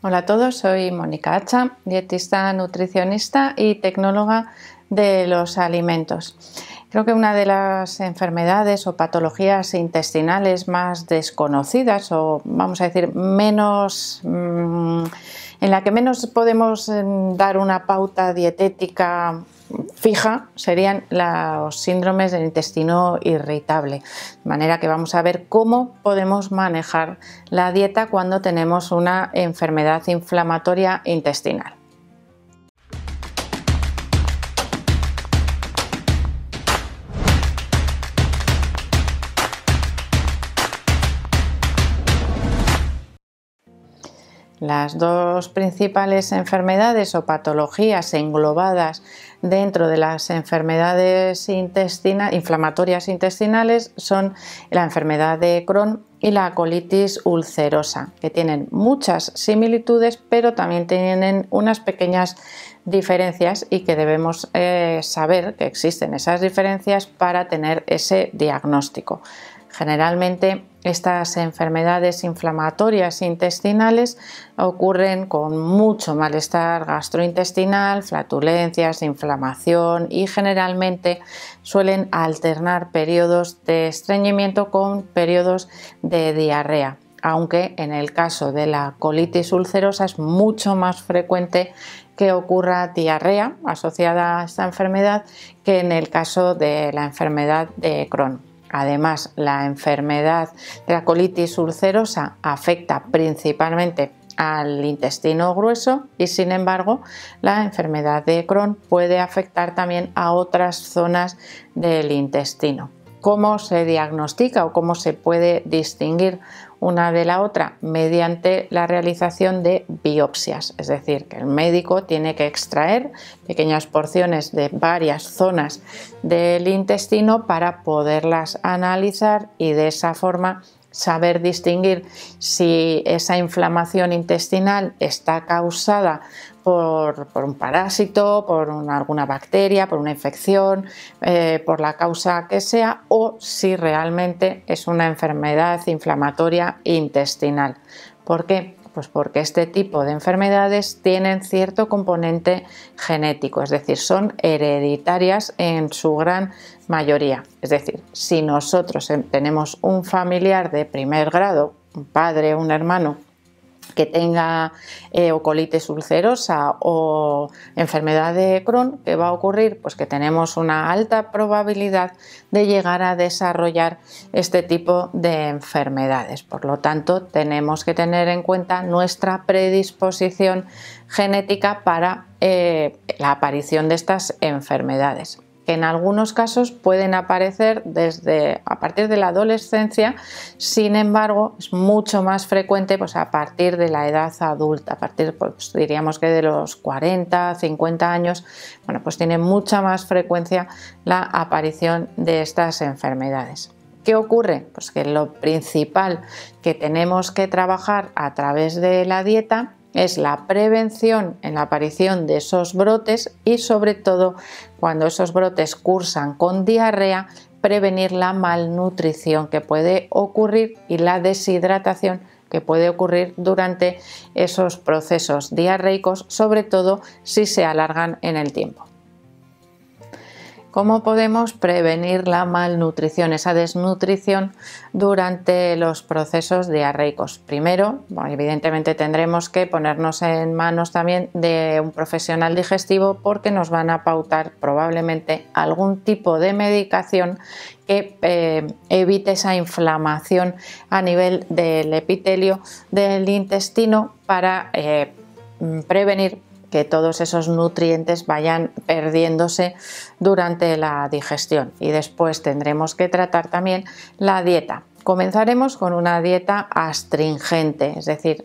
Hola a todos, soy Mónica Hacha, dietista, nutricionista y tecnóloga de los alimentos. Creo que una de las enfermedades o patologías intestinales más desconocidas o vamos a decir menos mm, en la que menos podemos mm, dar una pauta dietética fija serían los síndromes del intestino irritable. De manera que vamos a ver cómo podemos manejar la dieta cuando tenemos una enfermedad inflamatoria intestinal. Las dos principales enfermedades o patologías englobadas dentro de las enfermedades inflamatorias intestinales son la enfermedad de Crohn y la colitis ulcerosa, que tienen muchas similitudes, pero también tienen unas pequeñas diferencias y que debemos eh, saber que existen esas diferencias para tener ese diagnóstico. Generalmente estas enfermedades inflamatorias intestinales ocurren con mucho malestar gastrointestinal, flatulencias, inflamación y generalmente suelen alternar periodos de estreñimiento con periodos de diarrea aunque en el caso de la colitis ulcerosa es mucho más frecuente que ocurra diarrea asociada a esta enfermedad que en el caso de la enfermedad de Crohn. Además, la enfermedad de la colitis ulcerosa afecta principalmente al intestino grueso y sin embargo la enfermedad de Crohn puede afectar también a otras zonas del intestino. ¿Cómo se diagnostica o cómo se puede distinguir una de la otra mediante la realización de biopsias, es decir, que el médico tiene que extraer pequeñas porciones de varias zonas del intestino para poderlas analizar y de esa forma saber distinguir si esa inflamación intestinal está causada por, un parásito, por alguna bacteria, por una infección, eh, por la causa que sea, o si realmente es una enfermedad inflamatoria intestinal. ¿Por qué? Pues porque este tipo de enfermedades tienen cierto componente genético, es decir, son hereditarias en su gran mayoría. Es decir, si nosotros tenemos un familiar de primer grado, un padre, un hermano, que tenga eh, colitis ulcerosa o enfermedad de Crohn, ¿qué va a ocurrir? Pues que tenemos una alta probabilidad de llegar a desarrollar este tipo de enfermedades. Por lo tanto, tenemos que tener en cuenta nuestra predisposición genética para eh, la aparición de estas enfermedades en algunos casos pueden aparecer desde a partir de la adolescencia, sin embargo, es mucho más frecuente pues, a partir de la edad adulta, a partir, pues, diríamos que de los 40, 50 años, bueno, pues tiene mucha más frecuencia la aparición de estas enfermedades. ¿Qué ocurre? Pues que lo principal que tenemos que trabajar a través de la dieta es la prevención en la aparición de esos brotes y sobre todo cuando esos brotes cursan con diarrea, prevenir la malnutrición que puede ocurrir y la deshidratación que puede ocurrir durante esos procesos diarreicos, sobre todo si se alargan en el tiempo. ¿Cómo podemos prevenir la malnutrición, esa desnutrición durante los procesos diarreicos? Primero, evidentemente tendremos que ponernos en manos también de un profesional digestivo porque nos van a pautar probablemente algún tipo de medicación que eh, evite esa inflamación a nivel del epitelio del intestino para eh, prevenir que todos esos nutrientes vayan perdiéndose durante la digestión y después tendremos que tratar también la dieta. Comenzaremos con una dieta astringente, es decir,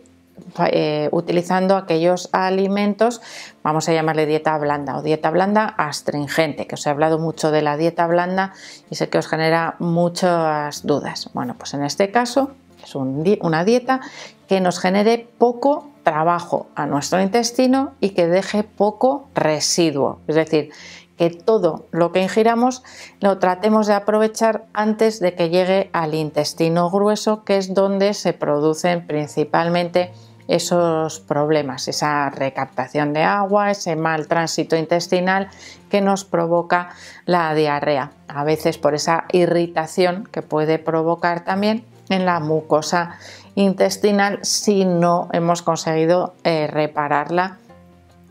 eh, utilizando aquellos alimentos, vamos a llamarle dieta blanda o dieta blanda astringente, que os he hablado mucho de la dieta blanda y sé que os genera muchas dudas. Bueno, pues en este caso es una dieta que nos genere poco trabajo a nuestro intestino y que deje poco residuo. Es decir, que todo lo que ingiramos lo tratemos de aprovechar antes de que llegue al intestino grueso, que es donde se producen principalmente esos problemas, esa recaptación de agua, ese mal tránsito intestinal que nos provoca la diarrea, a veces por esa irritación que puede provocar también en la mucosa intestinal si no hemos conseguido eh, repararla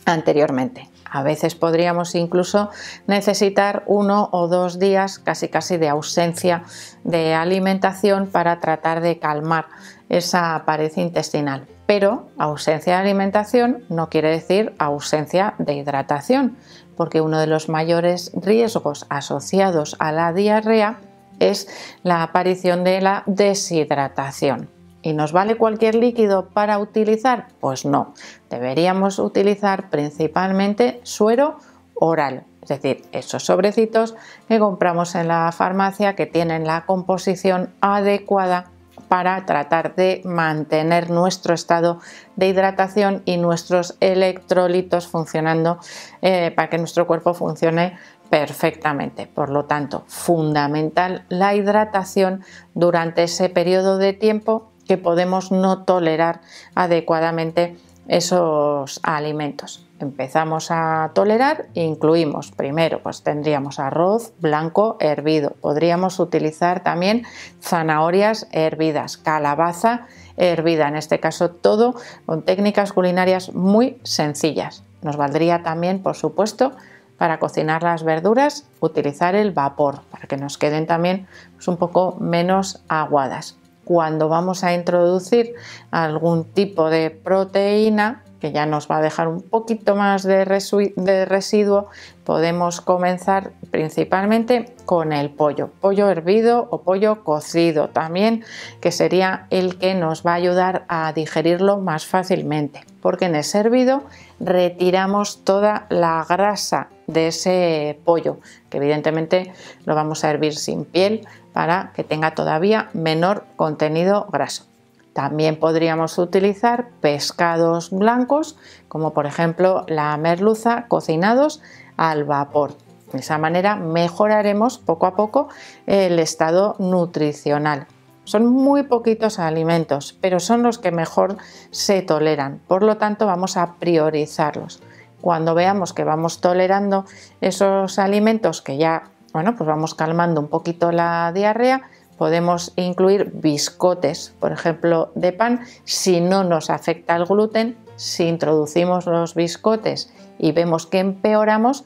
anteriormente. A veces podríamos incluso necesitar uno o dos días casi casi de ausencia de alimentación para tratar de calmar esa pared intestinal. Pero ausencia de alimentación no quiere decir ausencia de hidratación, porque uno de los mayores riesgos asociados a la diarrea es la aparición de la deshidratación. ¿Y nos vale cualquier líquido para utilizar? Pues no, deberíamos utilizar principalmente suero oral, es decir, esos sobrecitos que compramos en la farmacia que tienen la composición adecuada para tratar de mantener nuestro estado de hidratación y nuestros electrolitos funcionando eh, para que nuestro cuerpo funcione perfectamente. Por lo tanto, fundamental la hidratación durante ese periodo de tiempo que podemos no tolerar adecuadamente esos alimentos. Empezamos a tolerar incluimos primero, pues tendríamos arroz blanco hervido. Podríamos utilizar también zanahorias hervidas, calabaza hervida, en este caso todo con técnicas culinarias muy sencillas. Nos valdría también, por supuesto, para cocinar las verduras, utilizar el vapor para que nos queden también pues, un poco menos aguadas cuando vamos a introducir algún tipo de proteína que ya nos va a dejar un poquito más de, residuo, podemos comenzar principalmente con el pollo, pollo hervido o pollo cocido también, que sería el que nos va a ayudar a digerirlo más fácilmente, porque en ese hervido retiramos toda la grasa de ese pollo, que evidentemente lo vamos a hervir sin piel para que tenga todavía menor contenido graso. También podríamos utilizar pescados blancos, como por ejemplo la merluza, cocinados al vapor. De esa manera mejoraremos poco a poco el estado nutricional. Son muy poquitos alimentos, pero son los que mejor se toleran. Por lo tanto, vamos a priorizarlos. Cuando veamos que vamos tolerando esos alimentos que ya, bueno, pues vamos calmando un poquito la diarrea, podemos incluir biscotes, por ejemplo, de pan, si no nos afecta el gluten. Si introducimos los biscotes y vemos que empeoramos,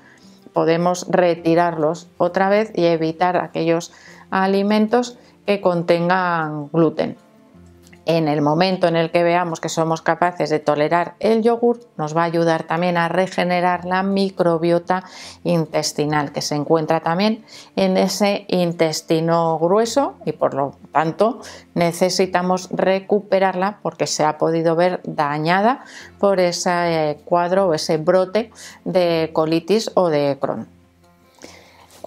podemos retirarlos otra vez y evitar aquellos alimentos que contengan gluten. En el momento en el que veamos que somos capaces de tolerar el yogur, nos va a ayudar también a regenerar la microbiota intestinal que se encuentra también en ese intestino grueso y por lo tanto necesitamos recuperarla porque se ha podido ver dañada por ese cuadro o ese brote de colitis o de Crohn.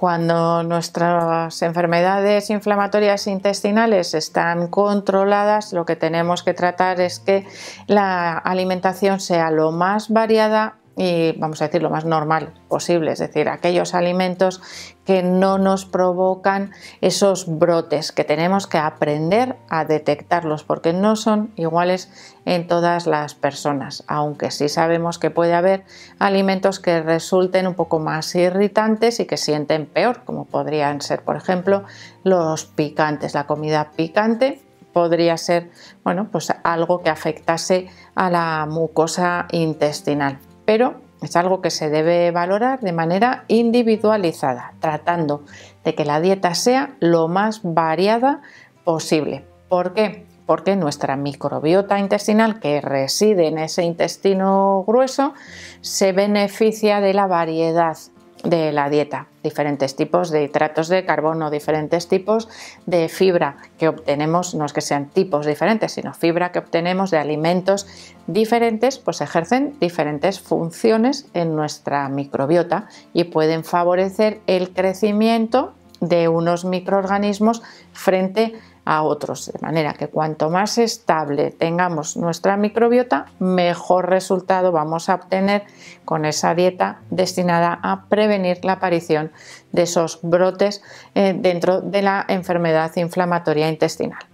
Cuando nuestras enfermedades inflamatorias intestinales están controladas, lo que tenemos que tratar es que la alimentación sea lo más variada y vamos a decir lo más normal posible, es decir, aquellos alimentos que no nos provocan esos brotes, que tenemos que aprender a detectarlos porque no son iguales en todas las personas, aunque sí sabemos que puede haber alimentos que resulten un poco más irritantes y que sienten peor, como podrían ser, por ejemplo, los picantes, la comida picante podría ser bueno, pues algo que afectase a la mucosa intestinal pero es algo que se debe valorar de manera individualizada, tratando de que la dieta sea lo más variada posible. ¿Por qué? Porque nuestra microbiota intestinal que reside en ese intestino grueso se beneficia de la variedad de la dieta, diferentes tipos de hidratos de carbono, diferentes tipos de fibra que obtenemos, no es que sean tipos diferentes, sino fibra que obtenemos de alimentos diferentes, pues ejercen diferentes funciones en nuestra microbiota y pueden favorecer el crecimiento de unos microorganismos frente a a otros. De manera que cuanto más estable tengamos nuestra microbiota, mejor resultado vamos a obtener con esa dieta destinada a prevenir la aparición de esos brotes eh, dentro de la enfermedad inflamatoria intestinal.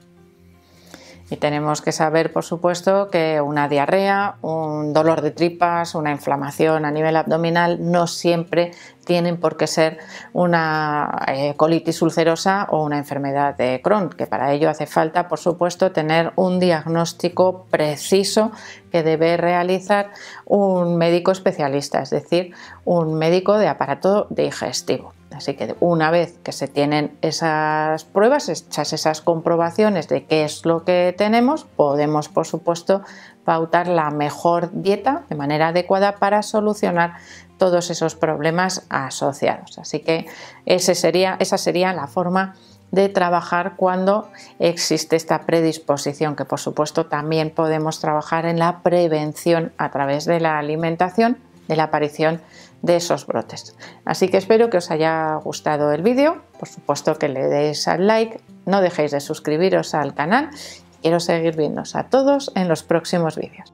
Y tenemos que saber, por supuesto, que una diarrea, un dolor de tripas, una inflamación a nivel abdominal no siempre tienen por qué ser una eh, colitis ulcerosa o una enfermedad de Crohn, que para ello hace falta, por supuesto, tener un diagnóstico preciso que debe realizar un médico especialista, es decir, un médico de aparato digestivo. Así que una vez que se tienen esas pruebas, hechas esas comprobaciones de qué es lo que tenemos, podemos, por supuesto, pautar la mejor dieta de manera adecuada para solucionar todos esos problemas asociados. Así que sería, esa sería la forma de trabajar cuando existe esta predisposición, que por supuesto también podemos trabajar en la prevención a través de la alimentación de la aparición de esos brotes. Así que espero que os haya gustado el vídeo, por supuesto que le deis al like, no dejéis de suscribiros al canal, quiero seguir viéndoos a todos en los próximos vídeos.